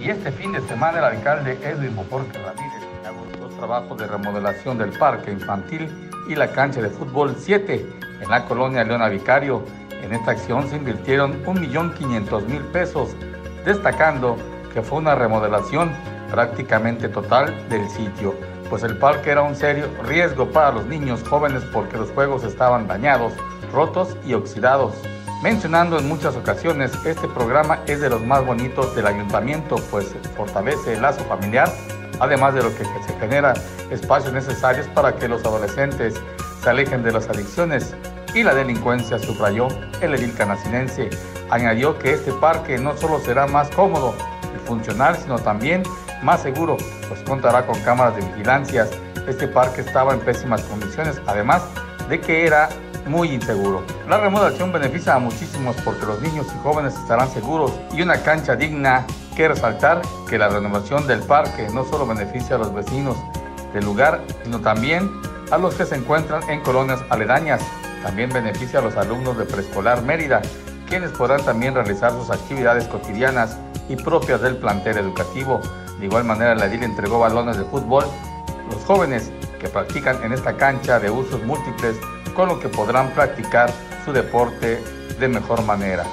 Y este fin de semana el alcalde Edwin Boporque Ramírez inauguró los trabajos de remodelación del parque infantil y la cancha de fútbol 7 en la colonia Leona Vicario. En esta acción se invirtieron 1.500.000 pesos, destacando que fue una remodelación prácticamente total del sitio, pues el parque era un serio riesgo para los niños jóvenes porque los juegos estaban dañados, rotos y oxidados. Mencionando en muchas ocasiones, este programa es de los más bonitos del ayuntamiento, pues fortalece el lazo familiar, además de lo que se genera espacios necesarios para que los adolescentes se alejen de las adicciones y la delincuencia, subrayó el edil canacinense. Añadió que este parque no solo será más cómodo y funcional, sino también más seguro, pues contará con cámaras de vigilancia. Este parque estaba en pésimas condiciones, además de que era muy inseguro. La remodelación beneficia a muchísimos porque los niños y jóvenes estarán seguros y una cancha digna. Que resaltar que la renovación del parque no solo beneficia a los vecinos del lugar, sino también a los que se encuentran en colonias aledañas. También beneficia a los alumnos de preescolar Mérida, quienes podrán también realizar sus actividades cotidianas y propias del plantel educativo. De igual manera, la edil entregó balones de fútbol los jóvenes que practican en esta cancha de usos múltiples, con lo que podrán practicar su deporte de mejor manera.